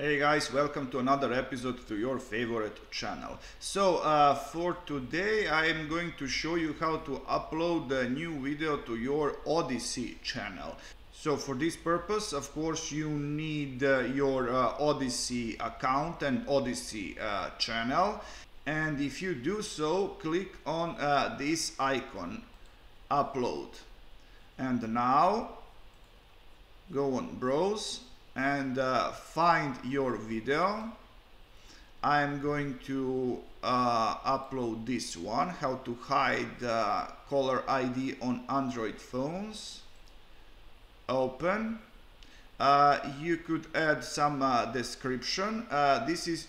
Hey guys, welcome to another episode to your favorite channel. So uh, for today I am going to show you how to upload a new video to your Odysee channel. So for this purpose, of course, you need uh, your uh, Odysee account and Odysee uh, channel. And if you do so, click on uh, this icon, upload. And now go on browse and uh, find your video. I'm going to uh, upload this one how to hide uh, caller ID on Android phones. Open. Uh, you could add some uh, description. Uh, this is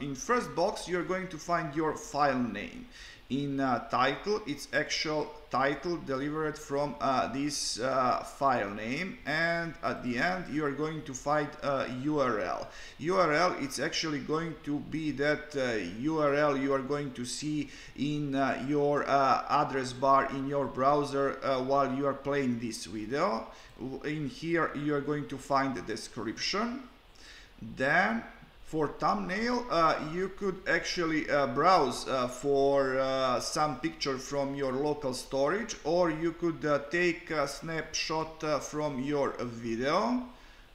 in first box you're going to find your file name in title it's actual title delivered from uh, this uh, file name and at the end you are going to find a URL. URL it's actually going to be that uh, URL you are going to see in uh, your uh, address bar in your browser uh, while you are playing this video. In here you are going to find the description. Then for thumbnail uh, you could actually uh, browse uh, for uh, some picture from your local storage or you could uh, take a snapshot uh, from your video.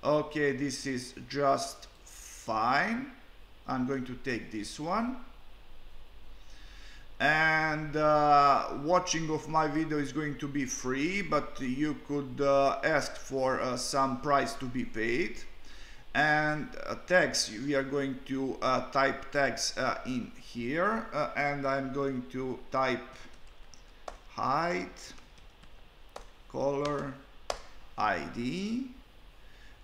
Okay this is just fine. I'm going to take this one. And watching of my video is going to be free but you could ask for some price to be paid and uh, tags we are going to uh, type tags uh, in here uh, and I'm going to type height color ID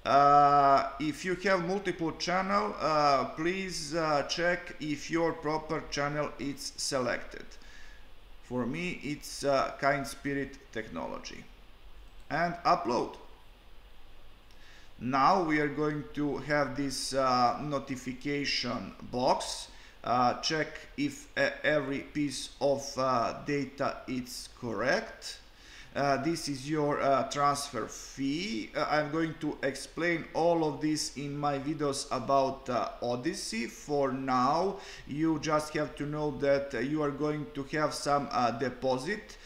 uh, if you have multiple channel uh, please check if your proper channel is selected. For me it's kind spirit technology. And upload now we are going to have this uh, notification box. Uh, check if uh, every piece of uh, data is correct. Uh, this is your transfer fee. I'm going to explain all of this in my videos about Odysee. For now, you just have to know that you are going to have some deposit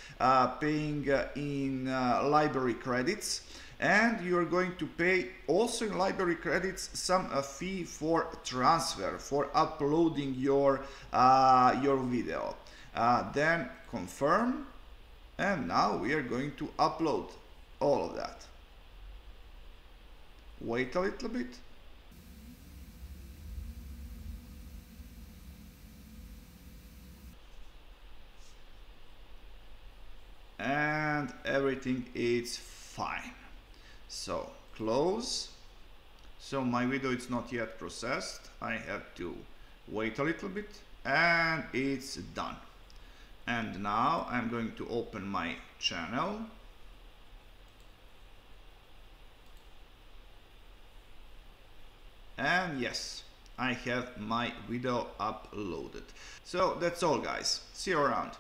paying in LBRY credits and you're going to pay also in LBRY credits some a fee for transfer for uploading your uh, your video. Uh, then confirm. And now we are going to upload all of that. Wait a little bit. And everything is fine so close. So my video is not yet processed. I have to wait a little bit and it's done. And now I'm going to open my channel. And yes I have my video uploaded. So that's all guys. See you around